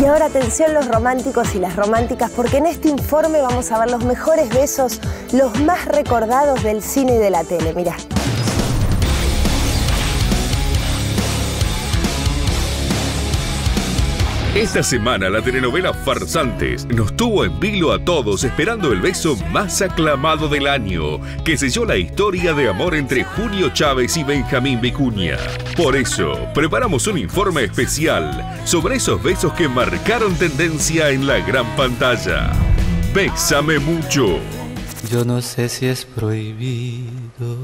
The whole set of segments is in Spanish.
Y ahora atención los románticos y las románticas, porque en este informe vamos a ver los mejores besos, los más recordados del cine y de la tele. Mirá. Esta semana la telenovela Farsantes nos tuvo en vilo a todos esperando el beso más aclamado del año, que selló la historia de amor entre Julio Chávez y Benjamín Vicuña. Por eso, preparamos un informe especial sobre esos besos que marcaron tendencia en la gran pantalla. Bésame mucho. Yo no sé si es prohibido,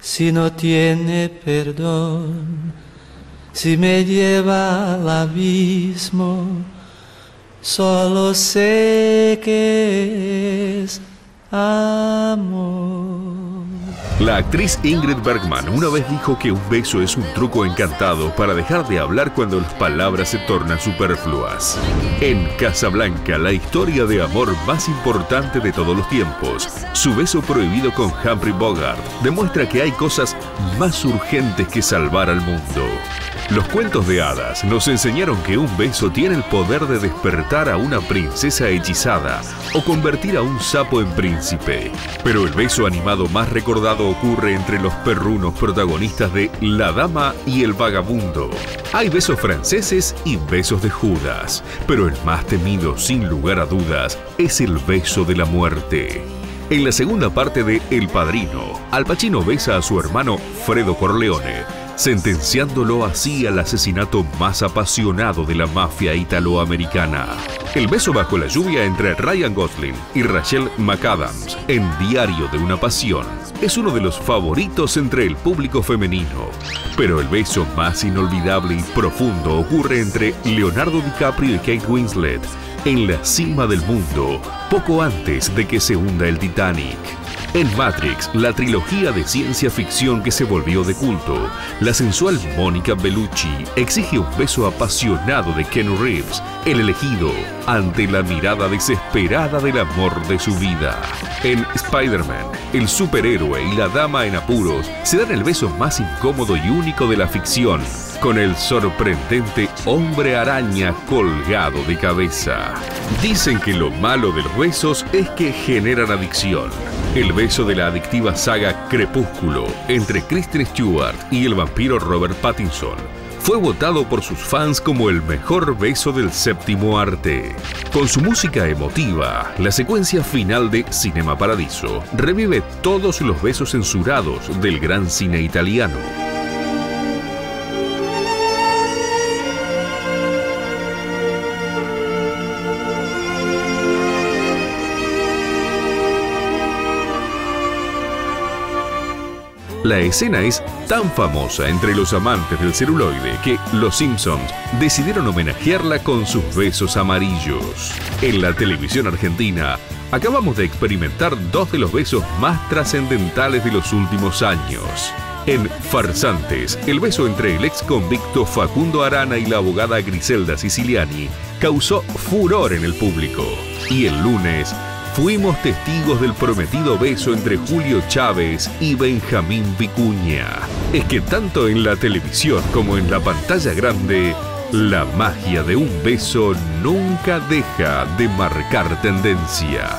si no tiene perdón si me lleva al abismo, solo sé que es amor. La actriz Ingrid Bergman una vez dijo que un beso es un truco encantado para dejar de hablar cuando las palabras se tornan superfluas. En Casablanca, la historia de amor más importante de todos los tiempos, su beso prohibido con Humphrey Bogart demuestra que hay cosas más urgentes que salvar al mundo. Los cuentos de hadas nos enseñaron que un beso tiene el poder de despertar a una princesa hechizada o convertir a un sapo en príncipe. Pero el beso animado más recordado ocurre entre los perrunos protagonistas de La Dama y el Vagabundo. Hay besos franceses y besos de Judas, pero el más temido, sin lugar a dudas, es el beso de la muerte. En la segunda parte de El Padrino, Al Pacino besa a su hermano Fredo Corleone sentenciándolo así al asesinato más apasionado de la mafia italoamericana. El beso bajo la lluvia entre Ryan Gosling y Rachel McAdams en Diario de una Pasión es uno de los favoritos entre el público femenino. Pero el beso más inolvidable y profundo ocurre entre Leonardo DiCaprio y Kate Winslet en la cima del mundo, poco antes de que se hunda el Titanic. En Matrix, la trilogía de ciencia ficción que se volvió de culto, la sensual Mónica Bellucci exige un beso apasionado de Ken Reeves, el elegido, ante la mirada desesperada del amor de su vida. En Spider-Man, el superhéroe y la dama en apuros se dan el beso más incómodo y único de la ficción, con el sorprendente hombre araña colgado de cabeza. Dicen que lo malo de los besos es que generan adicción. El beso de la adictiva saga Crepúsculo entre Kristen Stewart y el vampiro Robert Pattinson fue votado por sus fans como el mejor beso del séptimo arte. Con su música emotiva, la secuencia final de Cinema Paradiso revive todos los besos censurados del gran cine italiano. La escena es tan famosa entre los amantes del celuloide que los Simpsons decidieron homenajearla con sus besos amarillos. En la televisión argentina, acabamos de experimentar dos de los besos más trascendentales de los últimos años. En Farsantes, el beso entre el ex convicto Facundo Arana y la abogada Griselda Siciliani causó furor en el público. Y el lunes, fuimos testigos del prometido beso entre Julio Chávez y Benjamín Vicuña. Es que tanto en la televisión como en la pantalla grande, la magia de un beso nunca deja de marcar tendencia.